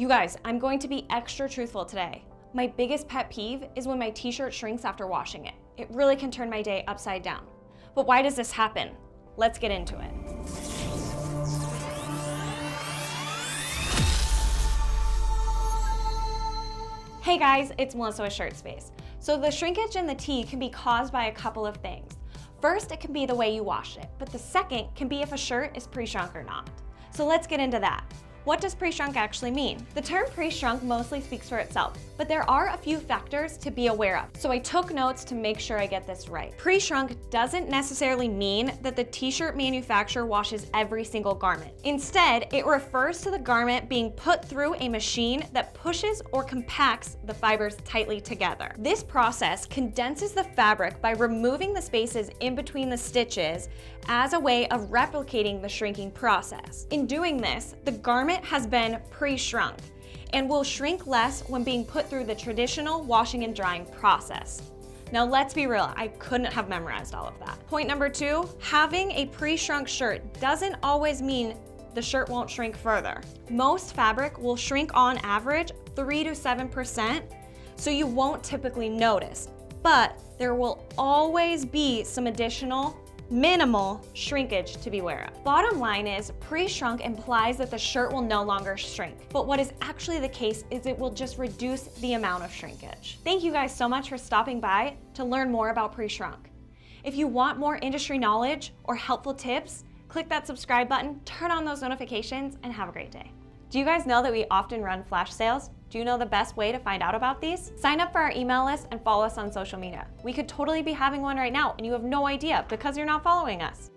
You guys, I'm going to be extra truthful today. My biggest pet peeve is when my t-shirt shrinks after washing it. It really can turn my day upside down. But why does this happen? Let's get into it. Hey guys, it's Melissa with Shirt Space. So the shrinkage in the tee can be caused by a couple of things. First, it can be the way you wash it, but the second can be if a shirt is pre-shrunk or not. So let's get into that. What does pre-shrunk actually mean? The term pre-shrunk mostly speaks for itself, but there are a few factors to be aware of. So I took notes to make sure I get this right. Pre-shrunk doesn't necessarily mean that the t-shirt manufacturer washes every single garment. Instead, it refers to the garment being put through a machine that pushes or compacts the fibers tightly together. This process condenses the fabric by removing the spaces in between the stitches as a way of replicating the shrinking process. In doing this, the garment has been pre-shrunk and will shrink less when being put through the traditional washing and drying process. Now let's be real, I couldn't have memorized all of that. Point number two, having a pre-shrunk shirt doesn't always mean the shirt won't shrink further. Most fabric will shrink on average 3 to 7%, so you won't typically notice. But there will always be some additional minimal shrinkage to be aware of. Bottom line is pre-shrunk implies that the shirt will no longer shrink, but what is actually the case is it will just reduce the amount of shrinkage. Thank you guys so much for stopping by to learn more about pre-shrunk. If you want more industry knowledge or helpful tips, click that subscribe button, turn on those notifications, and have a great day. Do you guys know that we often run flash sales? Do you know the best way to find out about these? Sign up for our email list and follow us on social media. We could totally be having one right now and you have no idea because you're not following us.